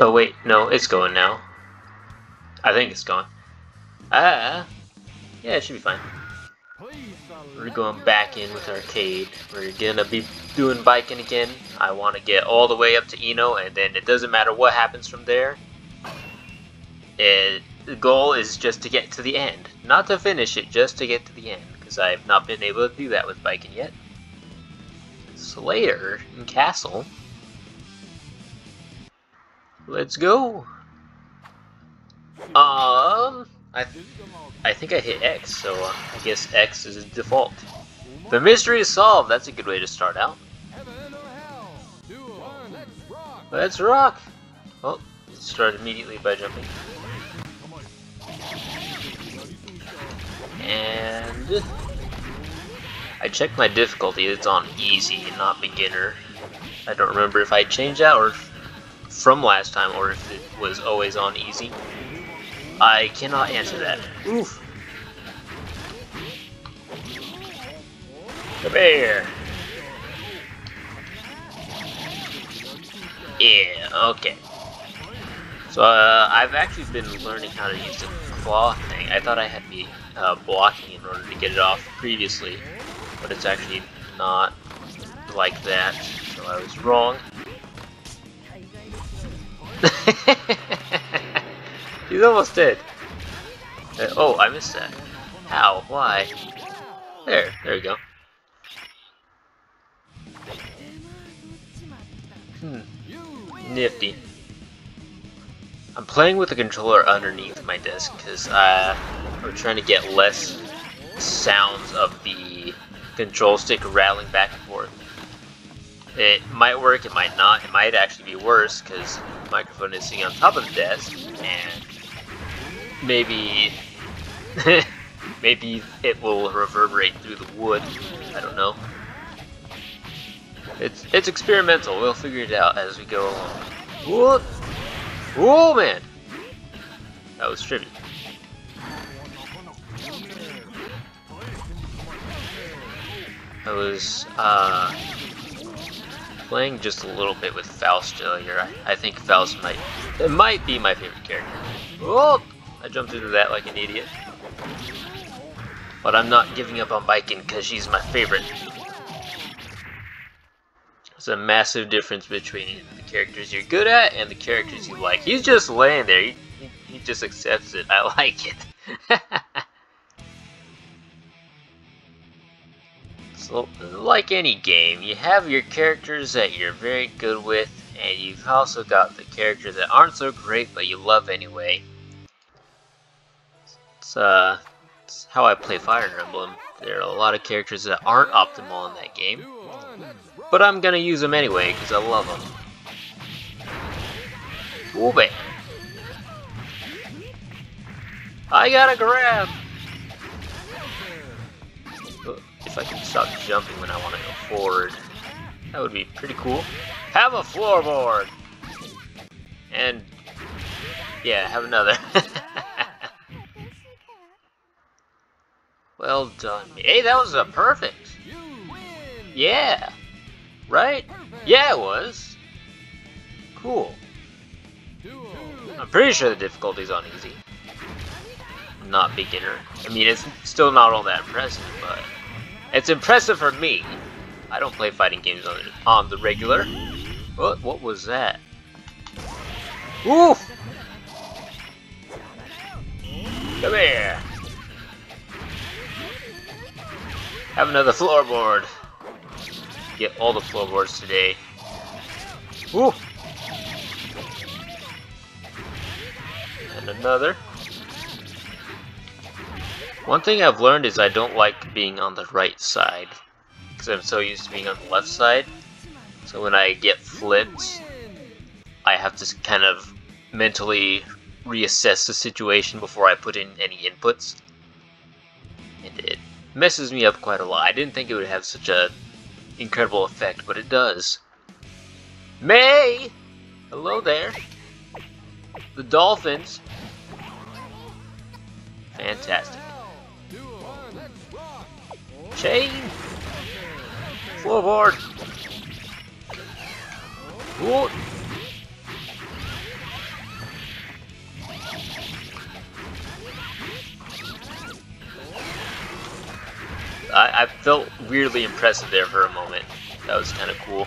Oh wait, no, it's going now. I think it's gone. Ah, yeah, it should be fine. We're going back in with arcade. We're gonna be doing Baiken again. I want to get all the way up to Eno, and then it doesn't matter what happens from there. It, the goal is just to get to the end, not to finish it, just to get to the end, because I've not been able to do that with Baiken yet. Slayer and Castle. Let's go. Um, I, th I think I hit X, so uh, I guess X is default. The mystery is solved. That's a good way to start out. Let's rock. Oh, start immediately by jumping. And I checked my difficulty. It's on easy, not beginner. I don't remember if I changed that or from last time or if it was always on easy. I cannot answer that. Oof. Come here. Yeah, okay. So, uh, I've actually been learning how to use the claw thing. I thought I had to be uh, blocking in order to get it off previously, but it's actually not like that, so I was wrong. He's almost dead. Uh, oh, I missed that. How? Why? There, there we go. Hmm. Nifty. I'm playing with the controller underneath my desk because uh, I'm trying to get less sounds of the control stick rattling back and forth. It might work, it might not. It might actually be worse because microphone is sitting on top of the desk and maybe maybe it will reverberate through the wood. I don't know. It's it's experimental. We'll figure it out as we go along. What? Oh man, that was trippy. I was uh, playing just a little bit with Faust earlier. I, I think Faust might it might be my favorite character. Oh, I jumped into that like an idiot. But I'm not giving up on Baiken because she's my favorite. There's a massive difference between the characters you're good at and the characters you like. He's just laying there. He, he, he just accepts it. I like it. so, like any game, you have your characters that you're very good with, and you've also got the characters that aren't so great but you love anyway. It's, uh, it's how I play Fire Emblem. There are a lot of characters that aren't optimal in that game, but I'm gonna use them anyway because I love them. Ooh, man. I gotta grab! If I can stop jumping when I want to go forward, that would be pretty cool. Have a floorboard! And, yeah, have another. well done. Hey, that was a perfect. Yeah. Right? Yeah, it was. Cool. I'm pretty sure the difficulty's on easy. Not beginner. I mean, it's still not all that impressive, but it's impressive for me. I don't play fighting games on the, on the regular. What? What was that? Ooh! Come here. Have another floorboard. Get all the floorboards today. Ooh! And another. One thing I've learned is I don't like being on the right side. Because I'm so used to being on the left side. So when I get flipped, I have to kind of mentally reassess the situation before I put in any inputs. And it messes me up quite a lot. I didn't think it would have such a incredible effect, but it does. May! Hello there. The Dolphins. Fantastic. Chain! Forward! Good! I, I felt weirdly impressive there for a moment. That was kind of cool.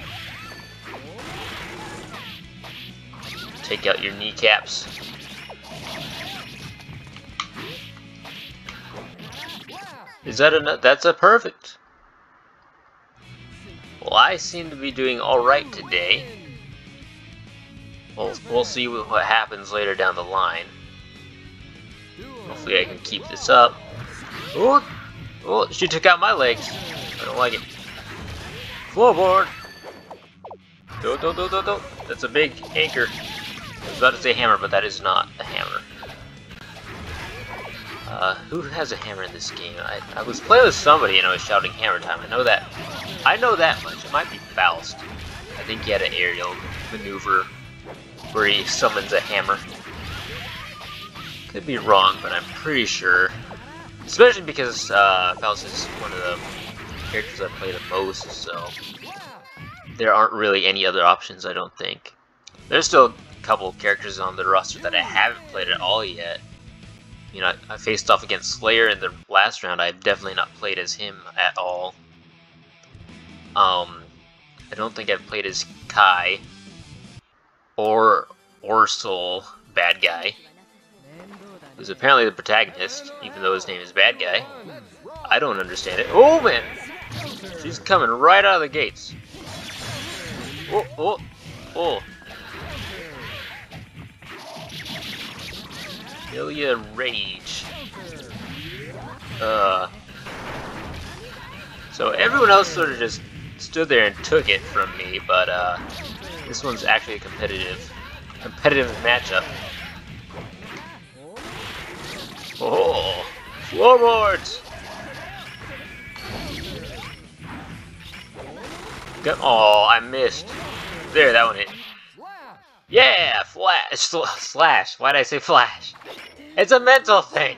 Take out your kneecaps. Is that a that's a perfect? Well, I seem to be doing alright today. We'll, we'll see what happens later down the line. Hopefully I can keep this up. Oh, oh, she took out my legs. I don't like it. Floorboard! Do, do, do, do, do. That's a big anchor. I was about to say hammer, but that is not a hammer. Uh, who has a hammer in this game? I, I was playing with somebody and I was shouting hammer time. I know that. I know that much. It might be Faust. I think he had an aerial maneuver where he summons a hammer. Could be wrong, but I'm pretty sure. Especially because uh, Faust is one of the characters I play the most, so there aren't really any other options, I don't think. There's still a couple characters on the roster that I haven't played at all yet you know, I, faced off against Slayer in the last round. I've definitely not played as him at all. Um, I don't think I've played as Ky or Orsul, bad guy, who's apparently the protagonist, even though his name is bad guy. I don't understand it. Oh man, she's coming right out of the gates. Oh, oh, oh. Milia Rage. Uh, so everyone else sort of just stood there and took it from me, but uh, this one's actually a competitive, competitive matchup. Oh, floorboards! Oh, I missed. There, that one hit. Yeah, flash, slash. Why did I say flash? It's a mental thing.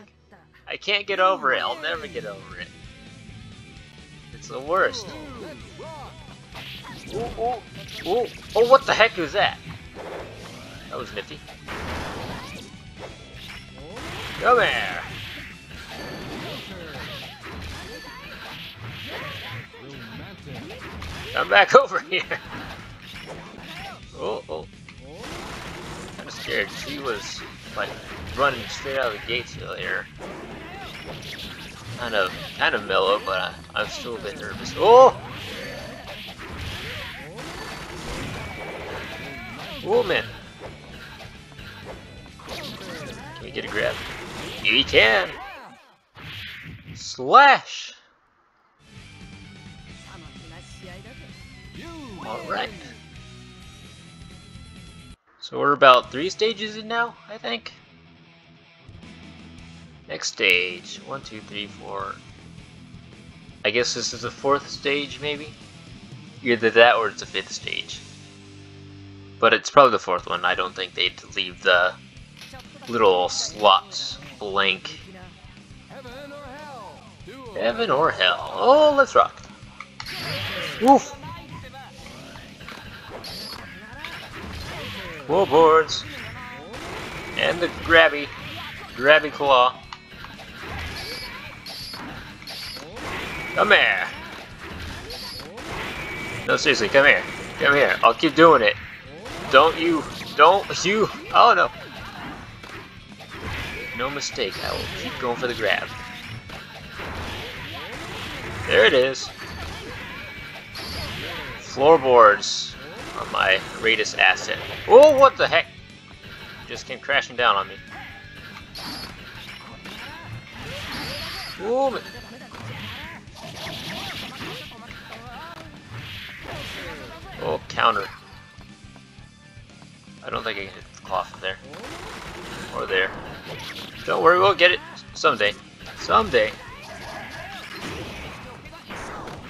I can't get over it. I'll never get over it. It's the worst. Ooh, ooh, ooh. Oh, what the heck is that? That was nifty. Come here. Come back over here. Oh, oh scared. She was like running straight out of the gates earlier. Kind of, kind of mellow, but I, I'm still a bit nervous. Oh! Oh man! Can we get a grab? We can! Slash! Alright. So we're about three stages in now, I think. Next stage. One, two, three, four. I guess this is the fourth stage, maybe? Either that or it's the fifth stage. But it's probably the fourth one. I don't think they'd leave the little slots blank. Heaven or hell. Oh, let's rock. Woof. Boards. And the grabby, grabby claw. Come here. No, seriously, come here. Come here. I'll keep doing it. Don't you, don't you, oh no. No mistake, I will keep going for the grab. There it is. Floorboards are my greatest asset. Oh, what the heck? Just came crashing down on me. Oh, Oh, counter. I don't think I can hit the claw from there. Or there. Don't worry, we'll get it someday. Someday.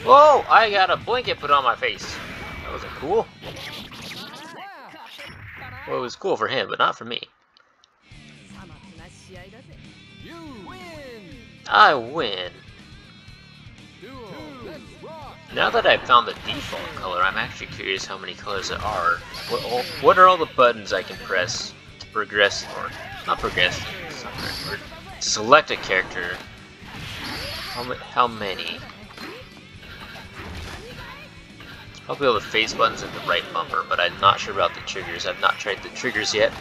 Whoa! I got a blanket put on my face. That wasn't cool. Well, it was cool for him, but not for me. I win. Now that I've found the default color, I'm actually curious how many colors there are. What, what are all the buttons I can press to progress, or not progress, to select a character? How, how many? I'll be able to face buttons at the right bumper, but I'm not sure about the triggers. I've not tried the triggers yet.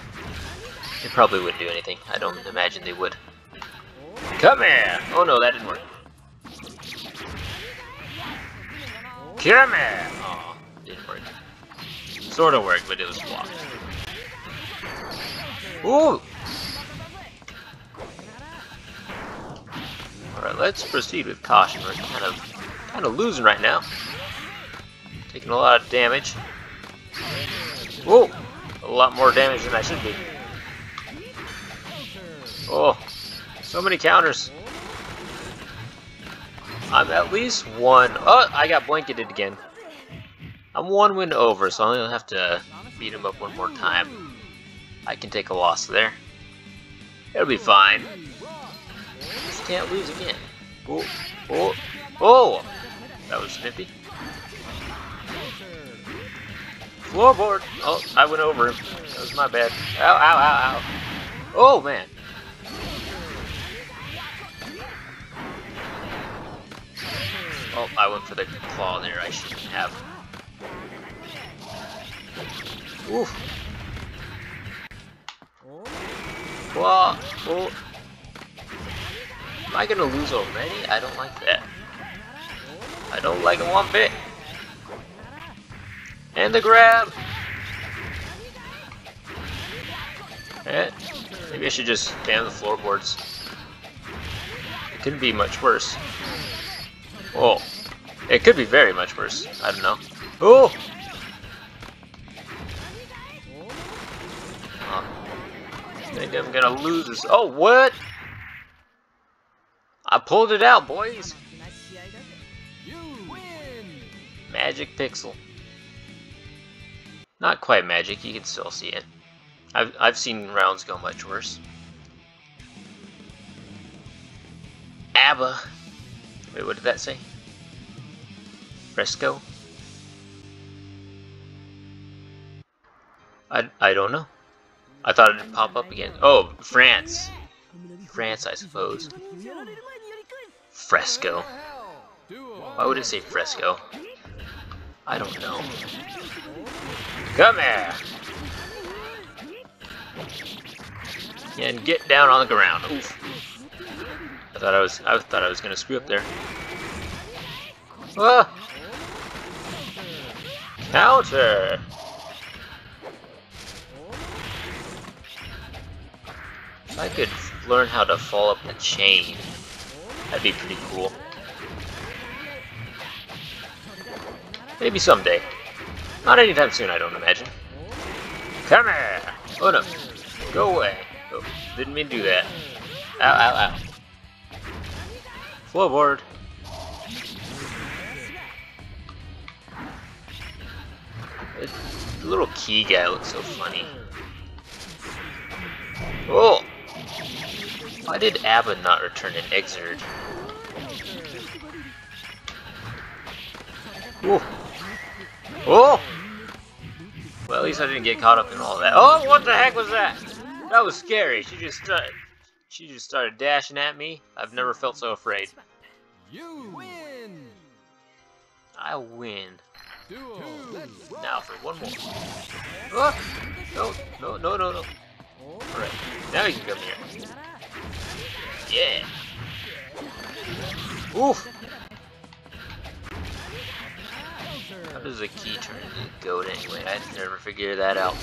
They probably wouldn't do anything. I don't imagine they would. Come here! Oh no, that didn't work. Come here! Oh, didn't work. Sort of worked, but it was blocked. Ooh! Alright, let's proceed with caution. We're kind of kind of losing right now. Taking a lot of damage. Whoa! A lot more damage than I should be. Oh, so many counters. I'm at least one. Oh, I got blanketed again. I'm one win over, so I only have to beat him up one more time. I can take a loss there. It'll be fine. Just can't lose again. Oh, oh, oh! That was snippy. Floorboard! Oh, I went over him. That was my bad. Ow, ow, ow, ow. Oh, man. Oh, I went for the claw there. I shouldn't have. Oof. Claw. Oh. Am I gonna lose already? I don't like that. I don't like it one bit. And the grab. Eh, maybe I should just ban the floorboards. It couldn't be much worse. Oh, it could be very much worse. I don't know. Oh! I think I'm gonna lose this. Oh, what? I pulled it out, boys. Magic Pixel. Not quite magic, you can still see it. I've, I've seen rounds go much worse. ABBA. Wait, what did that say? Fresco? I, I don't know. I thought it'd pop up again. Oh, France. France, I suppose. Fresco. Why would it say fresco? I don't know. Come here! And get down on the ground. Oof. I thought I was I thought I was gonna screw up there. Ah! Counter! If I could learn how to fall up the chain, that'd be pretty cool. Maybe someday. Not anytime soon, I don't imagine. Come here! Oh no. Go away. Oh, didn't mean to do that. Ow, ow, ow. Floorboard. The little key guy looks so funny. Oh! Why did ABBA not return an Xrd? Ooh. Oh! Well, at least I didn't get caught up in all that. Oh, what the heck was that? That was scary. She just started, she just started dashing at me. I've never felt so afraid. You win. I win. Now for one more. Oh! No, no, no, no, no. Alright, now you can come here. Yeah! Oof! How does a key turn into a goat anyway? I never figured that out.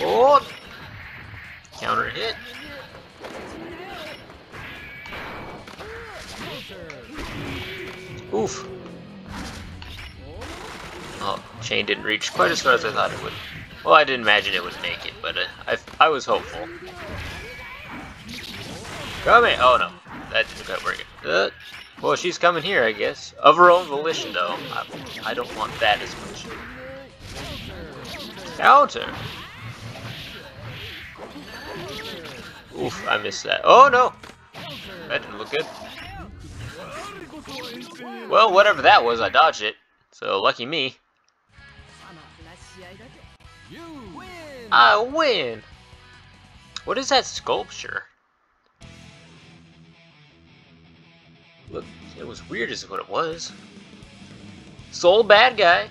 Oh! Counter hit. Oof. Oh, chain didn't reach quite as far as I thought it would. Well, I didn't imagine it would make it, but uh, I, I was hopeful. Come here! Oh no, that didn't quite work. Uh, well, she's coming here, I guess. Of her own volition, though. I, I don't want that as much. Counter! Oof, I missed that. Oh no! That didn't look good. Well, whatever that was, I dodged it. So, lucky me. I win! What is that sculpture? Was weird is what it was. Sol bad guy.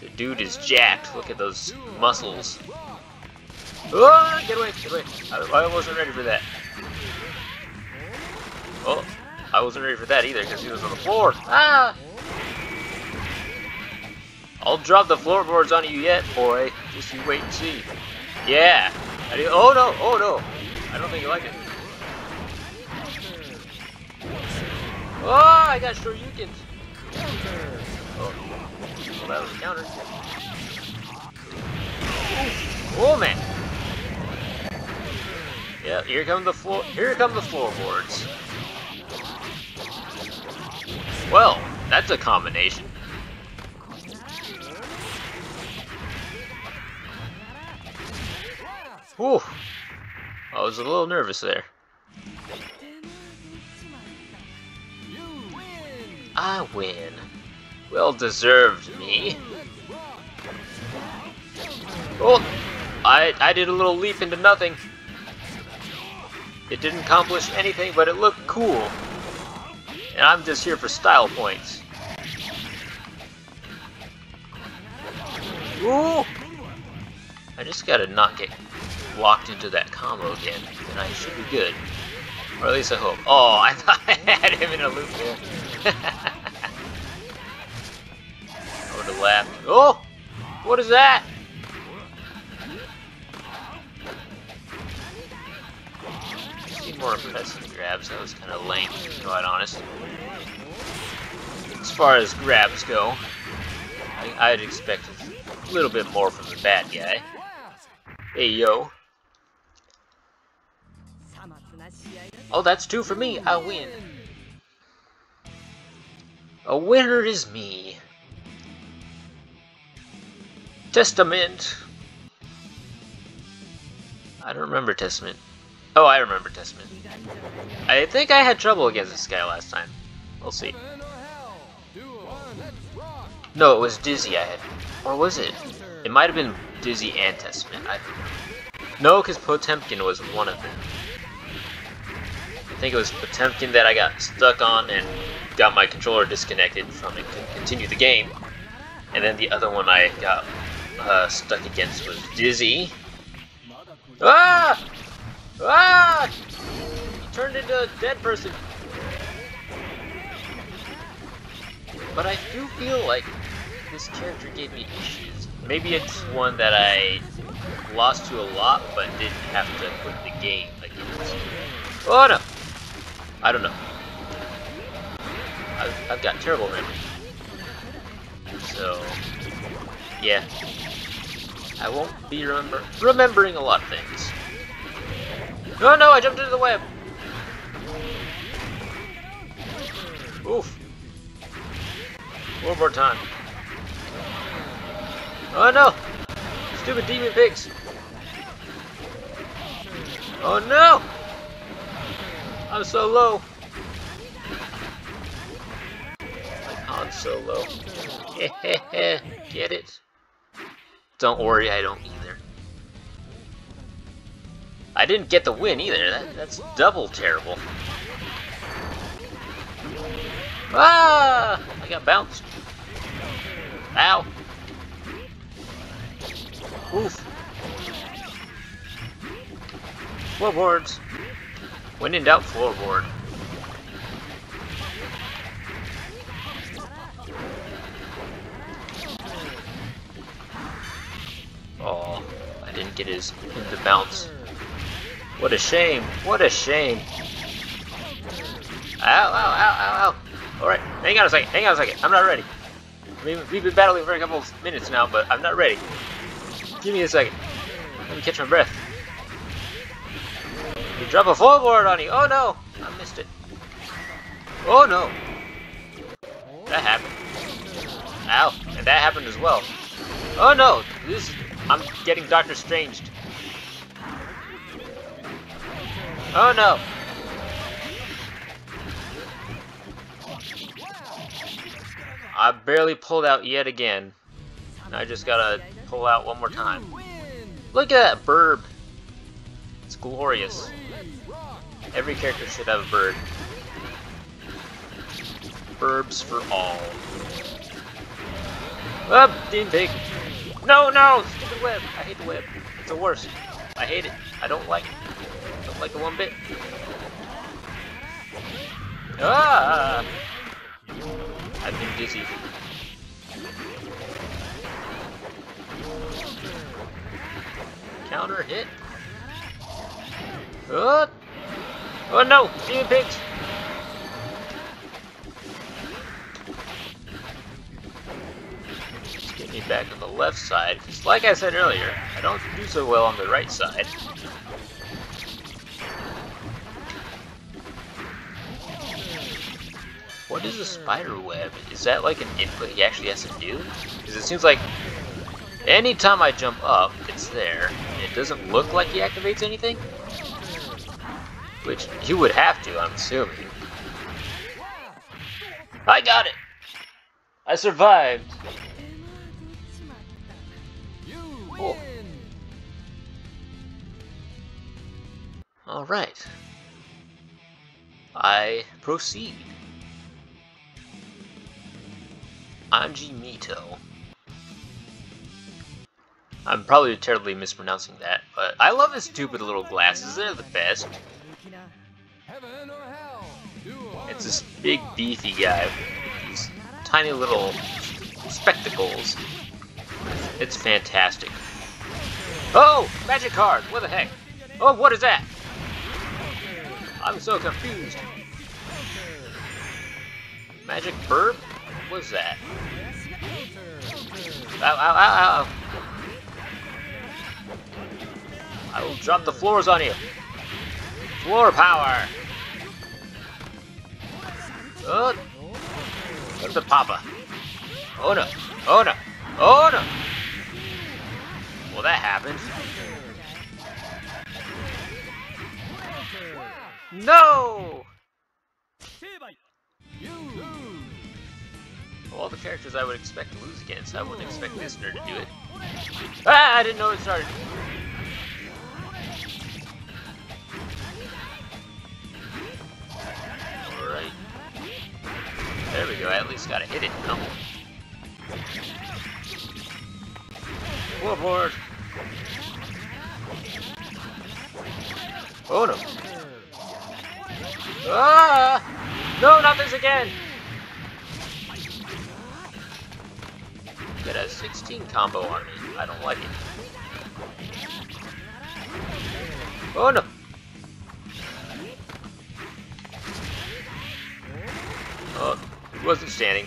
The dude is jacked. Look at those muscles. Oh, get away, get away. I, I wasn't ready for that. Oh, I wasn't ready for that either because he was on the floor. Ah! I'll drop the floorboards on you yet, boy. Just you wait and see. Yeah. Do, oh no, oh no. I don't think you like it. Hmm. Oh, I got you can. Oh, well, that was a counter. Oh man. Yeah, here come the floor. Here come the floorboards. Well, that's a combination. Whew. I was a little nervous there. I win. Well deserved me. Oh, I, I did a little leap into nothing. It didn't accomplish anything, but it looked cool. And I'm just here for style points. Ooh! I just gotta not get locked into that combo again, and I should be good. Or at least I hope. Oh, I thought I had him in a loop there. Over the left. Oh! What is that? Need more impressive grabs. That was kind of lame, to be quite honest. As far as grabs go, I, I'd expect a little bit more from the bad guy. Hey, yo. Oh, that's two for me. I win. A winner is me. Testament. I don't remember Testament. Oh, I remember Testament. I think I had trouble against this guy last time. We'll see. No, it was Dizzy I had. Or was it? It might have been Dizzy and Testament. I No, because Potemkin was one of them. I think it was Potemkin that I got stuck on and got my controller disconnected from it to continue the game. And then the other one I got uh, stuck against was Dizzy. Ah! Ah! He turned into a dead person. But I do feel like this character gave me issues. Maybe it's one that I lost to a lot, but didn't have to quit the game against. Oh no! I don't know. I've, I've got terrible memory. So, yeah. I won't be remember remembering a lot of things. No, no, I jumped into the web. Oof. One more time. Oh no! Stupid demon pigs! Oh no! I'm so low. Han Solo. Get it? Don't worry, I don't either. I didn't get the win either. That, that's double terrible. Ah! I got bounced. Ow. Oof. Floorboards. When in doubt, floorboard. Oh, I didn't get his into bounce. What a shame. What a shame. Ow, ow, ow, ow, ow. Alright, hang on a second. Hang on a second. I'm not ready. I mean, we've been battling for a couple of minutes now, but I'm not ready. Give me a second. Let me catch my breath. Drop a floorboard on you. Oh no! I missed it. Oh no! That happened. Ow. And that happened as well. Oh no! This I'm getting Doctor Stranged. Oh no! I barely pulled out yet again. I just gotta pull out one more time. Look at that burb. It's glorious. Every character should have a bird. Burbs for all. Up, oh, Dean. No, no, stupid web. I hate the web. It's the worst. I hate it. I don't like it. Don't like it one bit. Ah! I've been dizzy. Counter hit. Oh! Oh no! Demon pigs! Let's get me back on the left side, like I said earlier, I don't do so well on the right side. What is a spider web? Is that like an input he actually has to do? Because it seems like anytime I jump up, it's there. It doesn't look like he activates anything. Which you would have to, I'm assuming. I got it! I survived! Cool. Alright. I proceed. Anji Mito. I'm probably terribly mispronouncing that, but I love his stupid little glasses. They're the best. This big beefy guy with these tiny little spectacles. It's fantastic. Oh! Magic card! What the heck? Oh, what is that? I'm so confused. Magic burp? What was that? Ow, ow, ow, ow. I will drop the floors on you. Floor power! Oh! Where's the papa? Oh no! Oh no! Oh no! Well, that happened. No! all the characters I would expect to lose against, I wouldn't expect Listener to do it. Ah! I didn't know it started. There we go, I at least gotta hit it, no? Warboard! Oh no! Ah! No, not this again! Get a 16 combo on me. I don't like it. Oh no! Oh, he wasn't standing.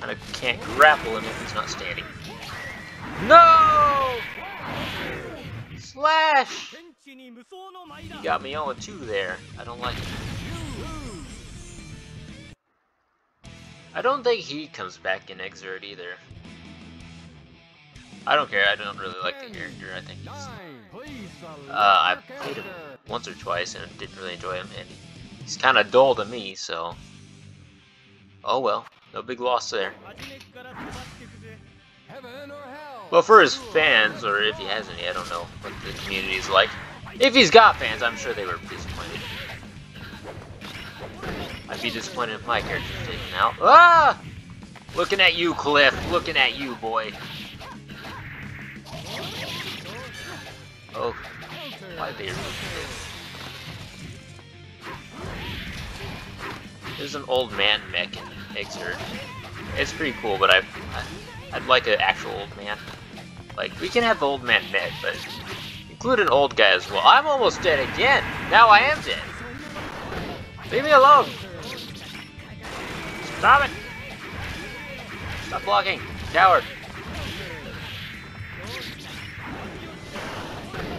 Kinda can't grapple him if he's not standing. No! Slash! He got me on a two there. I don't like it. I don't think he comes back in Xrd either. I don't care, I don't really like the character. I think he's... Uh, I played him once or twice and didn't really enjoy him, and he's kinda dull to me, so... Oh well, no big loss there. Well, for his fans, or if he has any, I don't know what the community is like. If he's got fans, I'm sure they were disappointed. I'd be disappointed if my character was taken out. Ah! Looking at you, Cliff. Looking at you, boy. Oh, why they There's an old man mech in Xrd. It's pretty cool, but I, I, would like an actual old man. Like, we can have the old man mech, but include an old guy as well. I'm almost dead again! Now I am dead! Leave me alone! Stop it! Stop blocking! Coward!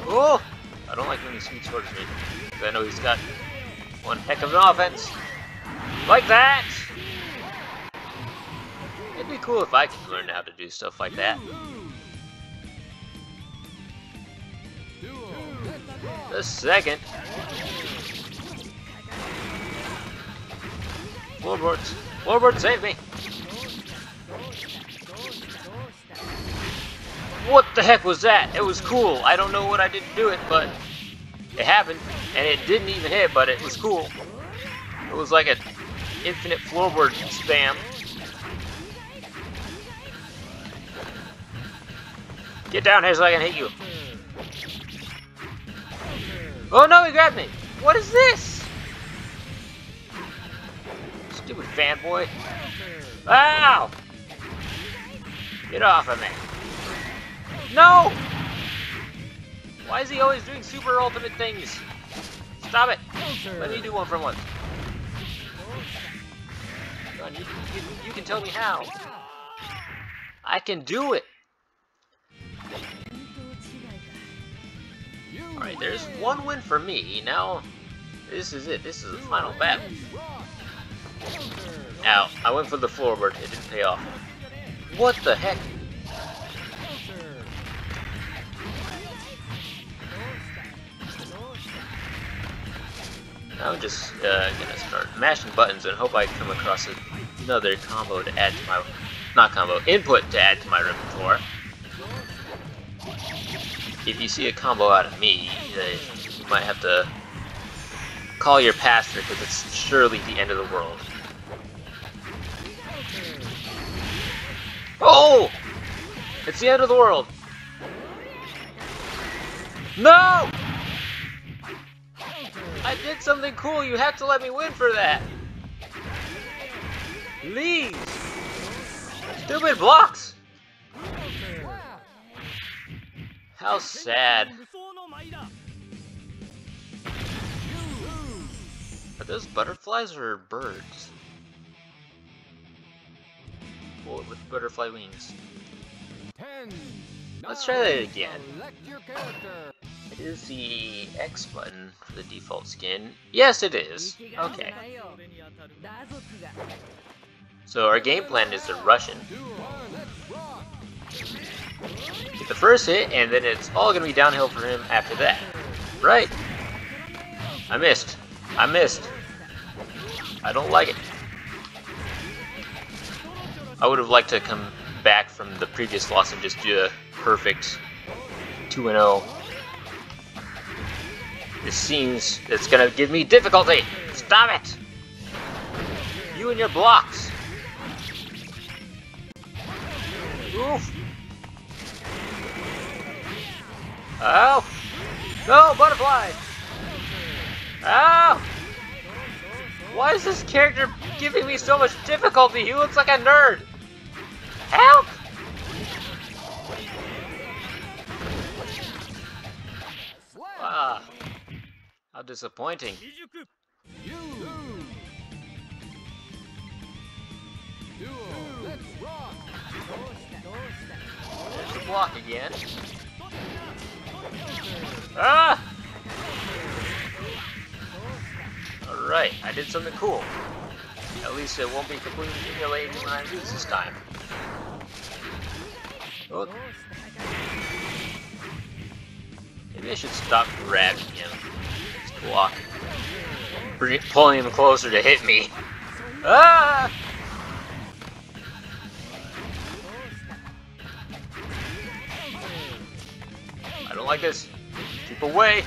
Oh! I don't like when he sneaks towards me. I know he's got one heck of an offense. Like that! It'd be cool if I could learn how to do stuff like that. The second. Floorboards. Floorboard, save me! What the heck was that? It was cool. I don't know what I did to do it, but it happened. And it didn't even hit, but it was cool. It was like an infinite floorboard spam. Get down here so I can hit you. Oh no, he grabbed me! What is this? Stupid fanboy. Ow! Get off of me. No! Why is he always doing super ultimate things? Stop it! Let me do one for once. Come on, you, you, you can tell me how. I can do it! Alright, there's one win for me. Now, this is it. This is the final battle. Ow, I went for the floorboard. It didn't pay off. What the heck? I'm just uh, gonna start mashing buttons and hope I come across another combo to add to my, not combo, input to add to my repertoire. If you see a combo out of me, you might have to call your pastor because it's surely the end of the world. Oh! It's the end of the world! No! I did something cool. You have to let me win for that. Please. Stupid blocks. How sad. Are those butterflies or birds? Well, with butterfly wings. Let's try that again. Is the X button for the default skin? Yes, it is. Okay. So our game plan is to Russian. Get the first hit, and then it's all going to be downhill for him after that. Right? I missed. I missed. I don't like it. I would have liked to come back from the previous loss and just do a perfect 2-0. This seems it's gonna give me difficulty. Stop it! You and your blocks. Oof. Oh! No, butterfly! Oh! Why is this character giving me so much difficulty? He looks like a nerd! Help! Ah. How disappointing. There's the block again. Ah! Alright, I did something cool. At least it won't be completely humiliating when I lose this time. Oh. Maybe I should stop grabbing him. Just block. Pulling him closer to hit me. Ah! I don't like this. Keep away.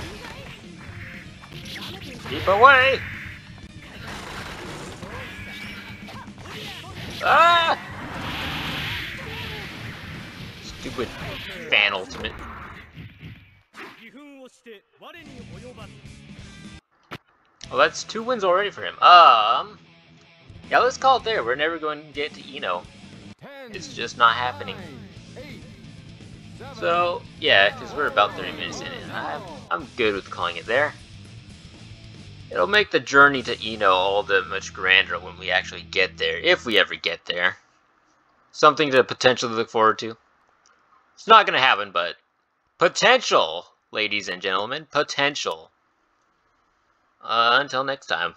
Keep away. Ah! Stupid fan ultimate. Well, that's two wins already for him. Um, yeah, let's call it there. We're never going to get to Eno. It's just not happening. So, yeah, because we're about 30 minutes in, and I'm, I'm good with calling it there. It'll make the journey to Eno all the much grander when we actually get there, if we ever get there. Something to potentially look forward to. It's not going to happen, but potential, ladies and gentlemen, potential. Uh, until next time.